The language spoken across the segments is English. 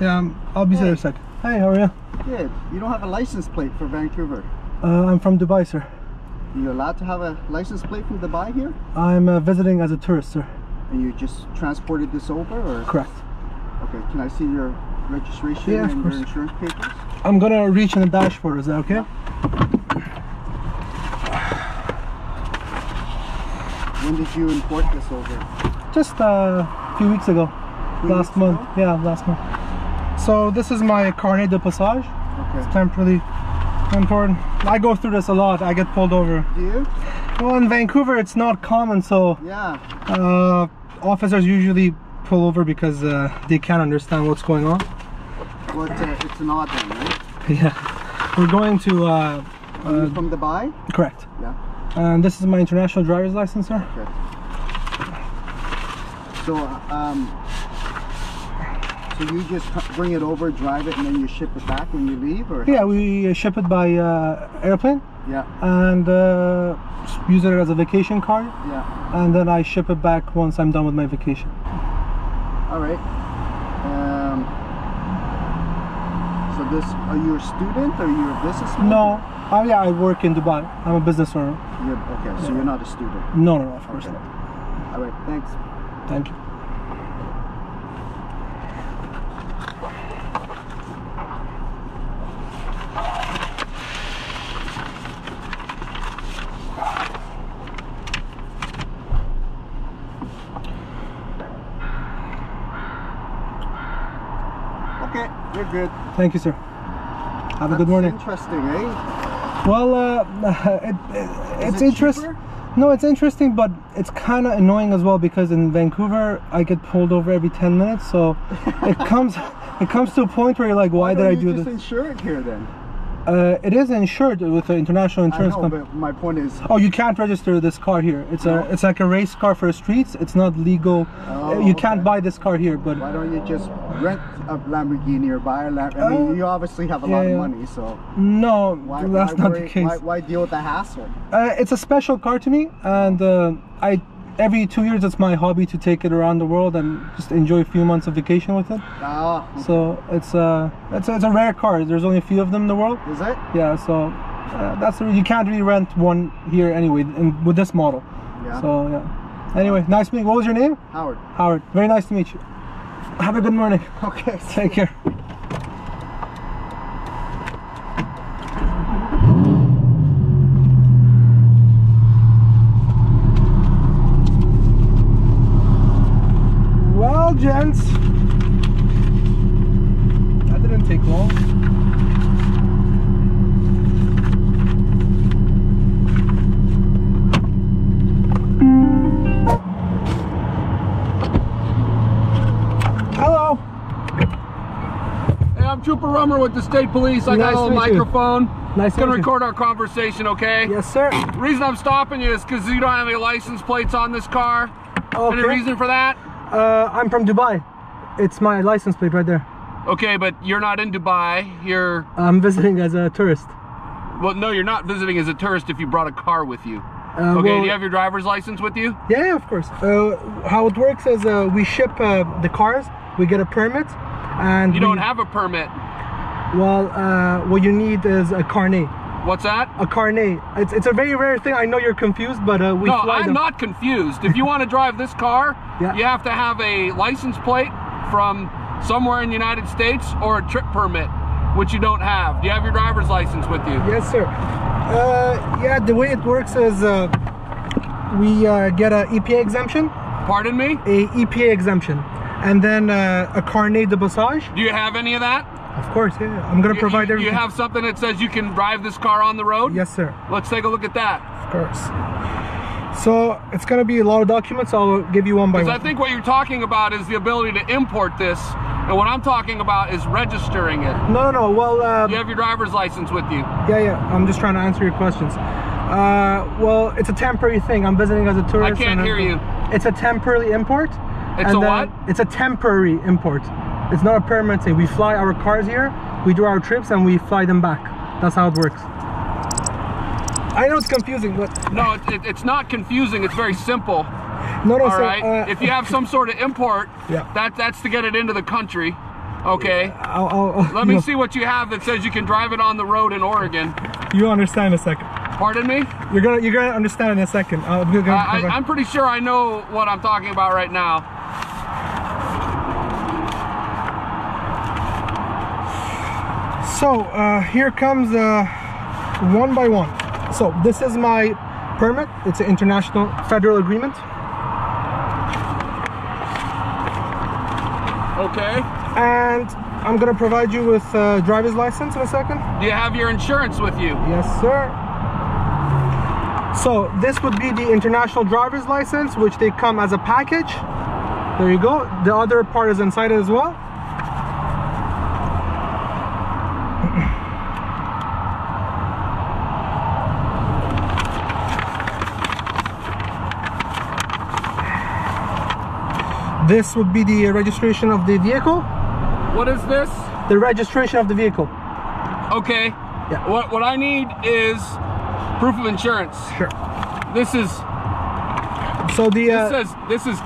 Yeah, um, I'll be there in a sec. Hey, how are you? Good. You don't have a license plate for Vancouver. Uh, I'm from Dubai, sir. You're you allowed to have a license plate from Dubai here? I'm uh, visiting as a tourist, sir. And you just transported this over, or? Correct. Okay. Can I see your registration Yeah, and your insurance papers? I'm gonna reach in the dashboard, is that okay? When did you import this over? Just uh, a few weeks ago. Few last weeks month. ago? Yeah, last month. So this is my carnet de passage. Okay. Temporarily important. I go through this a lot. I get pulled over. Do you? Well, in Vancouver, it's not common, so Yeah. uh, officers usually pull over because uh, they can't understand what's going on. Well, it's, uh, it's an odd one, right? Yeah, we're going to. Uh, Are you uh, from Dubai? correct. Yeah. And this is my international driver's license, sir. Okay. So, um, so you just bring it over, drive it, and then you ship it back when you leave, or? Yeah, we ship it by uh, airplane Yeah. and uh, use it as a vacation car. Yeah. and then I ship it back once I'm done with my vacation. All right. Um, so this, are you a student or are you a businessman? No, oh yeah, I work in Dubai. I'm a business owner. You're, okay, so you're not a student. No, no, no, of course Okay. not. All right, thanks. Thank you. Okay, you're good. Thank you, sir. Have a good morning. Interesting, eh? Well, uh, it, it, it's it interesting. No, it's interesting, but it's kind of annoying as well because in Vancouver I get pulled over every 10 minutes. So it comes it comes to a point where you're like, why, did don't I you do just this? insure it here then? Uh, it is insured with the international insurance know, company. but my point is, Oh, you can't register this car here. It's No. a it's like a race car for the streets. It's not legal. Oh, Uh, you can't buy this car here, but why don't you just rent a Lamborghini or buy a Lam? I mean, Uh, you obviously have a yeah, lot of money, so no, why, that's why not worry, the case. Why, why deal with the hassle? Uh, it's a special car to me, and uh, I every two years it's my hobby to take it around the world and just enjoy a few months of vacation with it. Ah, So it's a it's a, it's a rare car. There's only a few of them in the world. is it? Yeah, so uh, that's you can't really rent one here anyway in, with this model. Yeah. So yeah. Anyway, nice meeting. What was your name? Howard. Howard. Very nice to meet you. Have a good morning. Okay. Take care. Well, gents, that didn't take long. Hello. Hey, I'm Trooper Rummer with the state police. I Nice got a little meet you. microphone. Nice Gonna you. record our conversation, okay? Yes, sir. Reason I'm stopping you is because you don't have any license plates on this car. Any Okay. reason for that? Uh, I'm from Dubai. It's my license plate right there. Okay, but you're not in Dubai. You're I'm visiting as a tourist. well, no, you're not visiting as a tourist if you brought a car with you. Uh, Okay, well- do you have your driver's license with you? Yeah, yeah, of course. Uh, how it works is uh, we ship uh, the cars, we get a permit, and You we- don't have a permit. Well, uh, what you need is a carnet. What's that? A carnet. It's it's a very rare thing. I know you're confused, but uh, we no, I'm them. not confused. If you want to drive this car, Yeah. you have to have a license plate from somewhere in the United States or a trip permit, which you don't have. Do you have your driver's license with you? Yes, sir. Uh, yeah, the way it works is uh, we uh, get a EPA exemption, Pardon me? a EPA exemption, and then uh, a carnet de passage. Do you have any of that? Of course, yeah. I'm gonna You- provide you, everything. You have something that says you can drive this car on the road? Yes, sir. Let's take a look at that. Of course. So it's gonna be a lot of documents. I'll give you one by Because I think what you're talking about is the ability to import this, and what I'm talking about is registering it. No, no. Well, uh, You have your driver's license with you. yeah, yeah. I'm just trying to answer your questions. Uh, well, it's a temporary thing. I'm visiting as a tourist. I can't hear it- you. It's a temporary import. It's a then- what? It's a temporary import. It's not a permanent thing. We fly our cars here, we do our trips, and we fly them back. That's how it works. I know it's confusing, but No, it, it, it's not confusing. It's very simple. no, no. All so, right. uh, if you have some sort of import, Yeah. that that's to get it into the country. Okay. I'll, I'll, Let me see what you have that says you can drive it on the road in Oregon. You understand in a second. Pardon me? You're gonna you're gonna understand in a second. I, I, I'm pretty sure I know what I'm talking about right now. So uh, here comes uh, one by one. So this is my permit. It's an international federal agreement. Okay. And I'm gonna provide you with uh, driver's license in a second. Do you have your insurance with you? Yes, sir. So this would be the international driver's license, which they come as a package. There you go. The other part is inside it as well. This would be the registration of the vehicle. What is this? The registration of the vehicle. Okay. Yeah. What what I need is proof of insurance. Sure. This is So the this uh, says this is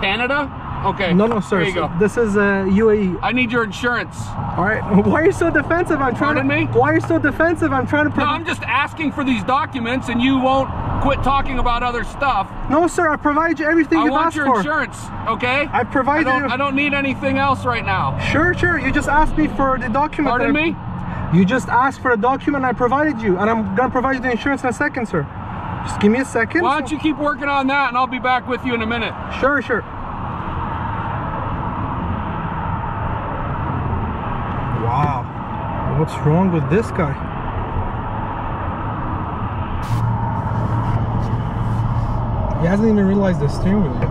Canada. Okay. no, no, sir. There you So go. This is uh, UAE. I need your insurance. All right. Why are you so defensive? I'm trying Pardon to. me? Why are you so defensive? I'm trying to. No, I'm just asking for these documents, and you won't quit talking about other stuff. no, sir. I provide you everything I you've want your insurance. Okay. I provide I don't. you. I don't need anything else right now. Sure, sure. You just asked me for the document. Pardon me. You just asked for a document. I provided you, and I'm gonna provide you the insurance in a second, sir. Just give me a second. Why don't you keep working on that, and I'll be back with you in a minute. Sure, sure. Wow. What's wrong with this guy? He hasn't even realized the steering wheel yet.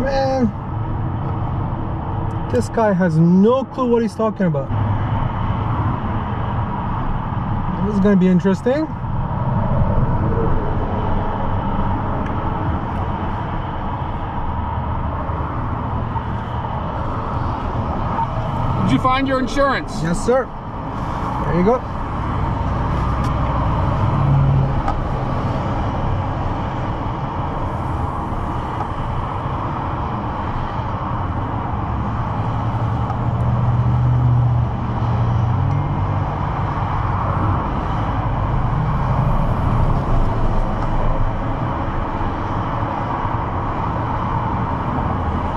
Man, this guy has no clue what he's talking about. This is gonna be interesting. Find your insurance? Yes, sir. There you go.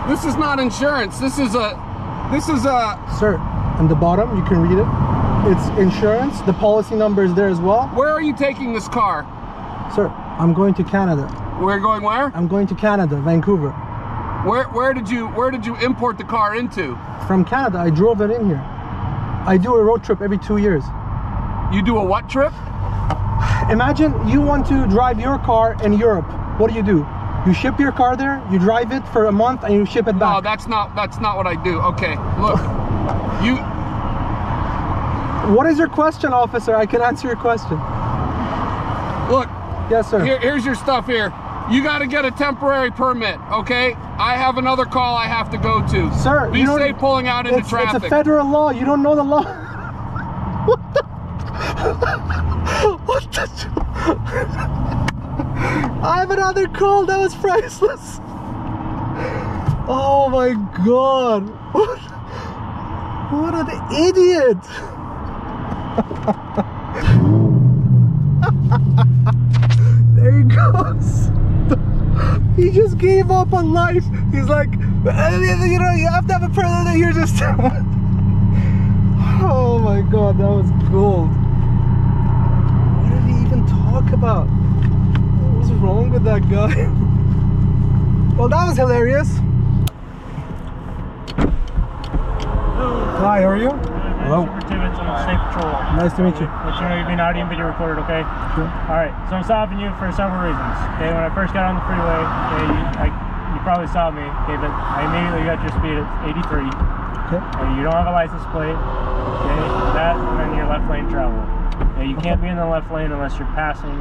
This is not insurance. This is a. This is a. Sir, on the bottom, you can read it. It's insurance. The policy number is there as well. Where are you taking this car? Sir, I'm going to Canada. We're going where? I'm going to Canada, Vancouver. Where where did you where did you import the car into? From Canada, I drove it in here. I do a road trip every two years. You do a what trip? Imagine you want to drive your car in Europe. What do you do? You ship your car there, you drive it for a month, and you ship it back. No, that's not that's not what I do. Okay, look, you what is your question, officer? I can answer your question. look. Yes, sir. Here, here's your stuff here. You got to get a temporary permit, okay? I have another call I have to go to. Sir, be safe pulling out into it's, traffic. it's a federal law. You don't know the law. what the? what the? I have another call. That was priceless. Oh my god. What, what an idiot. there he goes. He just gave up on life. He's like, "Uh, you know, you have to have a predator. You're just. oh my god, that was gold. What did he even talk about? What was wrong with that guy? well, that was hilarious. Hi, how are you? Hello. Super Tibbetts, I'm State Patrol. Nice to meet you. Let you know you're being audio and video recorded, okay? Sure. Alright, so I'm stopping you for several reasons. Okay, when I first got on the freeway, okay, you, I, you probably saw me, okay, but I immediately got your speed at 83. Okay. Okay, you don't have a license plate, okay, that, and then your left lane travel. Okay, you can't be in the left lane unless you're passing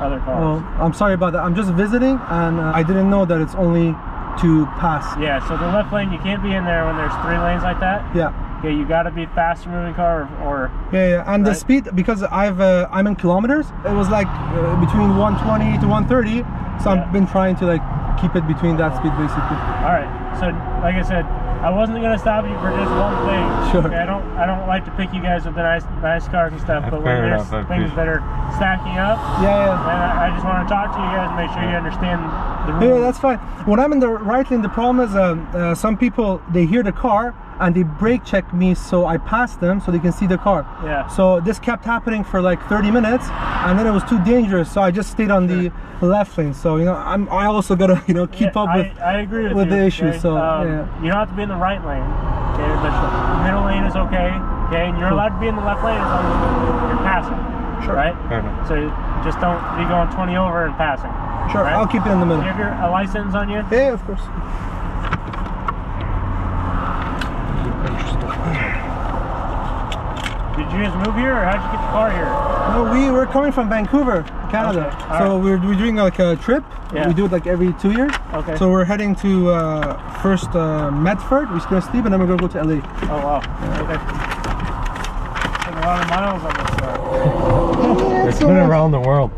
other cars. Well. I'm sorry about that. I'm just visiting, and uh, I didn't know that it's only to pass. Yeah, so the left lane, you can't be in there when there's three lanes like that. Yeah. Okay, you got to be faster moving car or, or Yeah, yeah. And the speed because I've uh, I'm in kilometers. It was like uh, between 120 to 130. So Yeah. I've been trying to like keep it between that speed basically. All right. So, like I said, I wasn't gonna stop you for just one thing. Sure. Okay, I don't. I don't like to pick you guys with the nice, nice cars and stuff. Yeah, But fair when there's enough, things appreciate- that are stacking up, Yeah, yeah. then I, I just want to talk to you guys and make sure you understand the rules. Yeah, that's fine. When I'm in the right lane, the problem is um, uh, some people they hear the car and they brake check me, so I pass them so they can see the car. Yeah. So this kept happening for like 30 minutes, and then it was too dangerous, so I just stayed on the left lane. So you know, I'm I also gotta you know keep Yeah, up with. I agree with, with you, the issue, okay? so, um, yeah. you don't have to be in the right lane. Okay, but the middle lane is okay. Okay, and you're Cool. allowed to be in the left lane as long as you're passing. Sure. Right. Fair. So just don't be going 20 over and passing. Sure, right? I'll keep it in the Do middle. you have your a license on you? Yeah, of course. Did you guys move here, or how'd you get the car here? No, we were coming from Vancouver, Canada. Okay, So right. we're, we're doing like a trip. Yeah. We do it like every two years. Okay. So we're heading to uh, first uh, Medford. We're gonna sleep, and then we're gonna go to LA. Oh wow. Okay. Putting a lot of miles on this car. It's been around the world.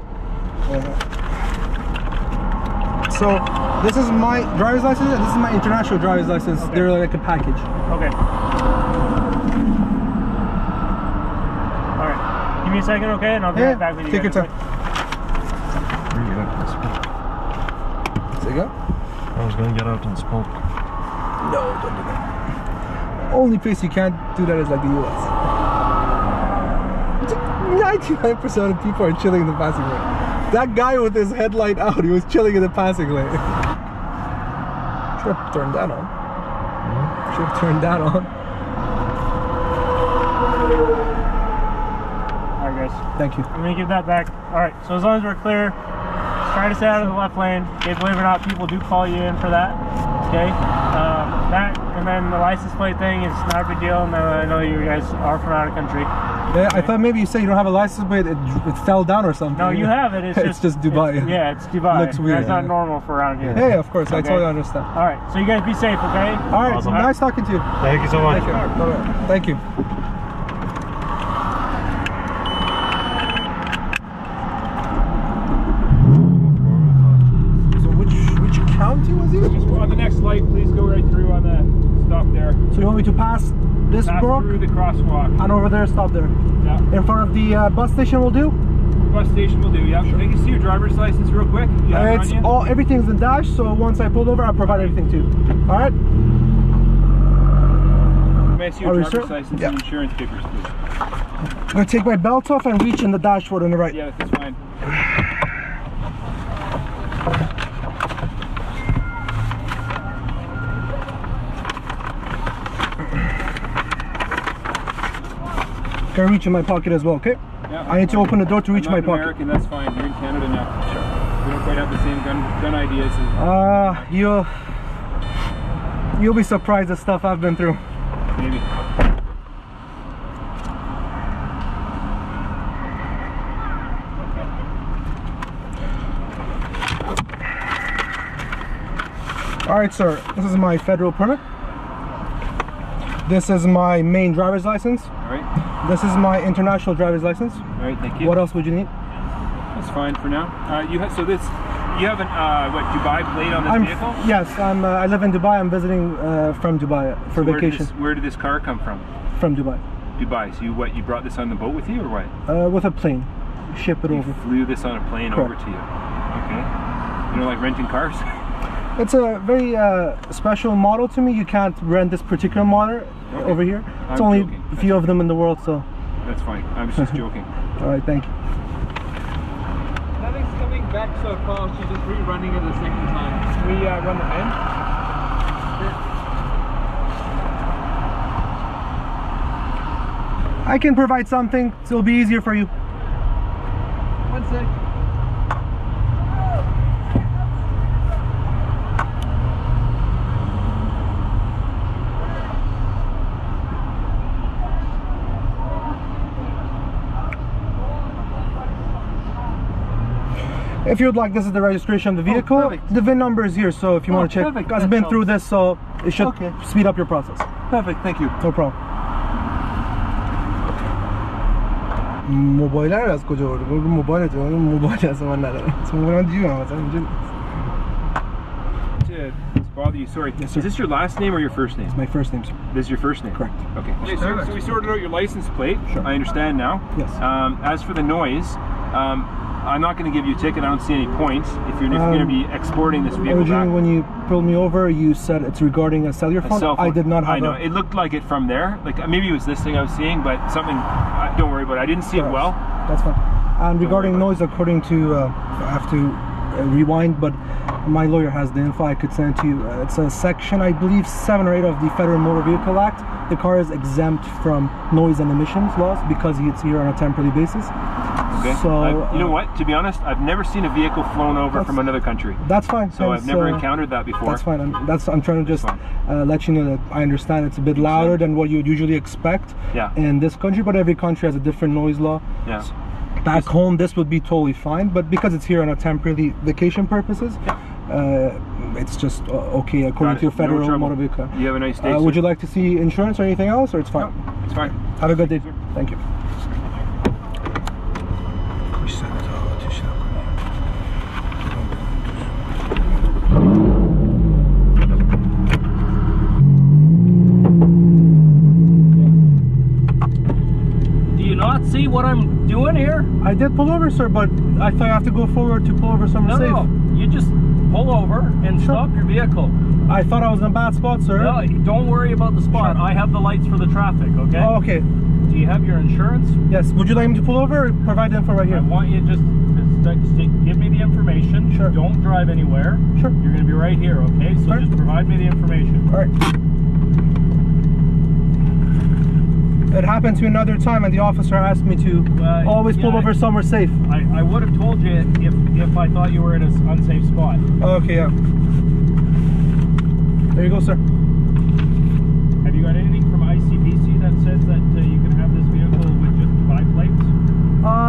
So this is my driver's license, and this is my international driver's license. Okay. They're like a package. Okay. All right. Give me a second, okay, and I'll be Yeah, right back with you. take your guys, time. I There you go. I was gonna get out and smoke. No, don't do that. Only place you can't do that is like the US. 99% of people are chilling in the passing lane. That guy with his headlight out, he was chilling in the passing lane. Should have turned that on. Should have turned that on. All right, guys. Thank you. I'm gonna give that back. All right. So as long as we're clear, try to stay out of the left lane. Okay. Believe it or not, people do call you in for that. Okay. That and then the license plate thing is not a big deal. No, uh, I know you guys are from out of country. Yeah, I thought maybe you said you don't have a license, plate. it, it fell down or something. No, you have it. It's, It's just Dubai. it's- yeah, it's Dubai. Looks weird, That's not normal for around here. Yeah, yeah, of course. I totally understand. All right. So you guys be safe, okay? All right, Awesome. nice talking to you. Thank you so much. Thank you. Bye-bye. Thank you. So which which county was he? Just on the next light, please go right through on the stop there. So you want me to pass this Pass brook through the crosswalk. and over there, stop there. Yeah. In front of the uh, bus station will do. Bus station will do. Yeah. Sure. Can you see your driver's license real quick? Uh, it's all everything's in dash. So once I pulled over, I'll provide everything to you. All right. May I see your you driver's license Yeah. and insurance papers, please? I'm gonna take my belt off and reach in the dashboard on the right. Yeah, that's fine. Can reach in my pocket as well. Okay. Yeah. I need to open the door to reach my pocket. American, that's fine. You're in Canada now. Sure. We don't quite have the same gun gun ideas. As, Uh, you'll you'll be surprised the stuff I've been through. maybe. All right, sir. This is my federal permit. This is my main driver's license. All right. This is my international driver's license. All right. Thank you. What else would you need? That's fine for now. Uh, you have so this. You have an uh, what Dubai plate on this I'm vehicle? yes. I'm. Uh, I live in Dubai. I'm visiting uh, from Dubai for Where did, vacation. this, where did this car come from? From Dubai, Dubai. So you what? You brought this on the boat with you, or what? uh, with a plane. Ship it You over. flew this on a plane over to you. Okay. You know, like renting cars. It's a very uh, special model to me. You can't rent this particular model Okay. over here. It's I'm only joking. a few of them in the world. So, That's fine. I was just joking. all right. Thank you. Nothing's coming back so fast, you're just rerunning it a second time. We uh, run the pen. I can provide something. So it'll be easier for you. if you'd like, this is the registration of the oh, vehicle. Oh, the VIN number is here, so if you oh, want to check. Perfect. I've been helps. through this, so it should okay. speed up your process. Perfect, thank you. No problem. موبایل رو از کجا آورده؟ موبایل تو موبایل از من نداره. موبایل من جیبم مثلا اینجا bother you. Sorry. Yes, is this your last name or your first name? It's my first name, sir. This is your first name? Correct. Okay. okay so, so, we sorted out your license plate. Sure. I understand now. Yes. Um, as for the noise, um, I'm not going to give you a ticket. I don't see any points if you're Um, going to be exporting this vehicle originally back. when you pulled me over you said it's regarding a cellular A cell phone I did not have I know. a It looked like it from there. Like maybe it was this thing I was seeing, but something. Uh, don't worry about it. I didn't see it well. That's fine. And regarding noise, according to, uh, I have to uh, rewind, but my lawyer has the info. I could send it to you. Uh, it's a section, I believe, seven or eight of the Federal Motor Vehicle Act. The car is exempt from noise and emissions laws because it's here on a temporary basis. Okay. So I've- you know uh, what? To be honest, I've never seen a vehicle flown over from another country. That's fine. So I've never uh, encountered that before. That's fine. I'm, that's I'm trying to just uh, let you know that I understand it's a bit louder than what you would usually expect Yeah. in this country, but every country has a different noise law. Yeah. Back home, this would be totally fine, but because it's here on a temporary vacation purposes, uh, it's just uh, okay according to your federal trouble. motor vehicle. You have a nice day. Uh, would you like to see insurance or anything else, or it's fine? It's fine. Have a good day. Thank you. Do you not see what I'm doing here? I did pull over, sir, but I thought I have to go forward to pull over somewhere No, safe. no. You just pull over and stop your vehicle. I thought I was in a bad spot, sir. No, don't worry about the spot. I have the lights for the traffic, okay? Oh, okay. Do you have your insurance? Yes. Would you like me to pull over or provide the info right here? I want you just to give me the information. Sure. Don't drive anywhere. Sure. You're going to be right here, okay? So Sure. just provide me the information. All right. It happened to another time, and the officer asked me to Uh, always pull yeah, over somewhere safe. I, I would have told you if, if I thought you were in an unsafe spot. Okay, yeah. There you go, sir. Have you got anything from ICBC that says that uh, you can have this vehicle with just five plates?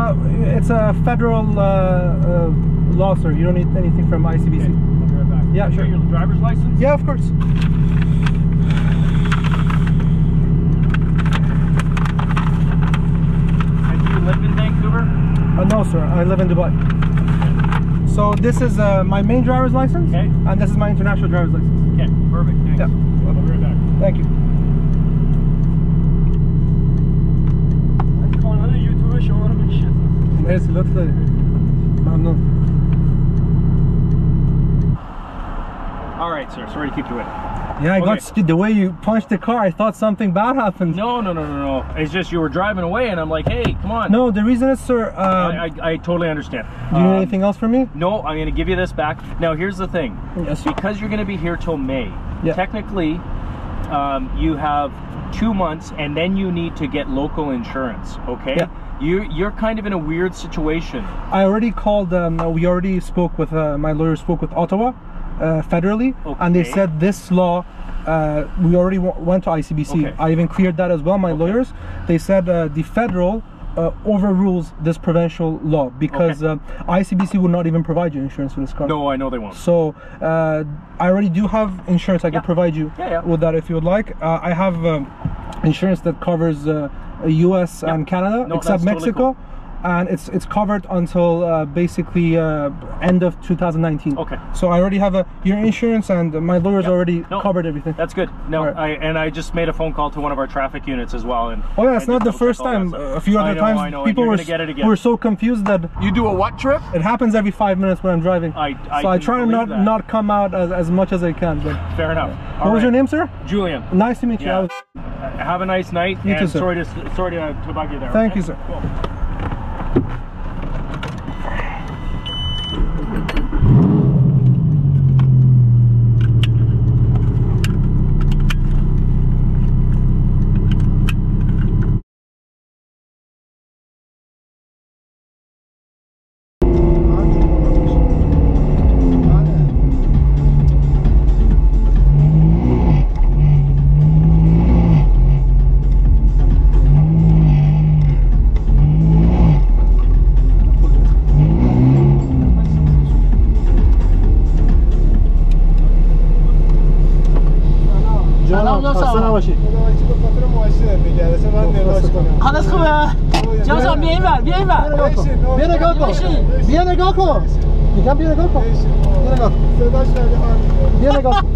Uh, it's a federal uh, uh, law, sir. You don't need anything from ICBC. Okay, I'll be right back. Yeah, sure. your driver's license? Yeah, of course. And do you live in Vancouver? Uh, no, sir. I live in Dubai. So this is uh, my main driver's license, Okay. and this is my international driver's license. Okay, perfect. Thanks. Yeah. I'll be right back. Thank you. Merci, lütfen. Memnun. All right, sir. Sorry to keep you waiting. Yeah, I got Okay. scared. The way you punched the car, I thought something bad happened. No, no, no, no, no. It's just you were driving away, and I'm like, hey, come on. No, the reason is, sir. Uh, I, I, I totally understand. do you need Um, anything else from me? No, I'm going to give you this back. Now, here's the thing. Yes. Because you're going to be here till May, Yeah. technically, um, you have two months, and then you need to get local insurance. Okay. Yeah. You you're kind of in a weird situation. I already called. Um, we already spoke with uh, my lawyer. Spoke with Ottawa uh, federally, and they said this law. Uh, we already went to ICBC. Okay. I even cleared that as well. My lawyers. They said uh, the federal. Uh, overrules this provincial law because Okay. uh, ICBC will not even provide you insurance for this car. No, I know they won't. So uh, I already do have insurance. I can provide you Yeah, yeah. with that if you would like. Uh, I have um, insurance that covers uh, U.S. Yeah. and Canada, No, except that's totally Mexico, cool. And it's it's covered until uh, basically uh, end of 2019. Okay. So I already have a your insurance, and my lawyers Yeah. already No, covered everything. That's good. No, Alright. I and I just made a phone call to one of our traffic units as well. And Oh yeah, it's not the first time. A few I other know, times, I know, people were get it again. were so confused that You do a what trip? it happens every five minutes when I'm driving. I- I so I try to not that. not come out as, as much as I can. But Fair enough. what was your name, sir? Julian. Nice to meet you. Yeah. I Uh, Have a nice night. You and too, sir. Sorry to sorry to, to bug you there. Thank okay? you, sir. Cool. کن. بیا نگاه کن. میگم بیا نگاه کن. بیا نگاه کن. بیا نگاه کن.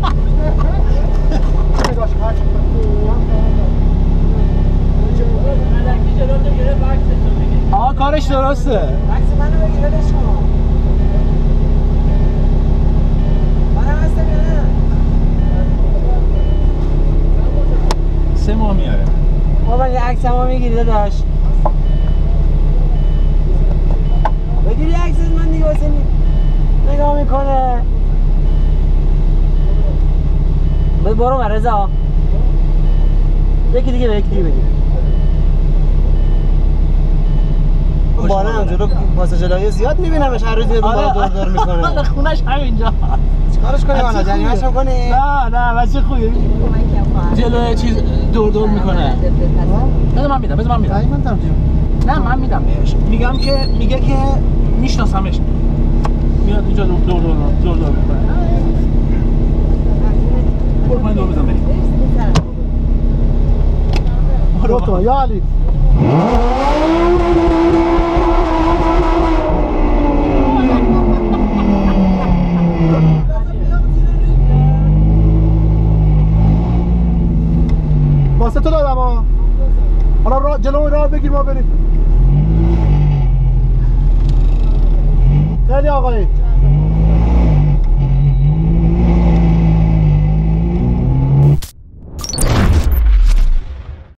آقا کارش درسته. عکس منو بگیر ولش کن. سه ماه میاره. بابا یه عکس هم می‌گیری داداش بگیری عکس از من دیگه واسه نگاه می‌کنه به برو مرزا یکی دیگه به یکی دیگه بگیر. اون بالا هم جلو پاساژ لایه زیاد میبینمش هر روز میاد بالا دور دور می‌کنه. آره خونش همینجا. چیکارش کنیم حالا جریمه‌ش هم کنیم. نه نه بچه خوبی جلو چیز دور دور می‌کنه. بذار من میدم بذار من میدم. نه من میدم بهش. میگم که میگه که میشناسمش. میاد اینجا دور دور دور دور دور می‌کنه. برو دور بزن تو یا واسه تو دادم ها حالا را جلو بگیر ما بریم خیلی آقایی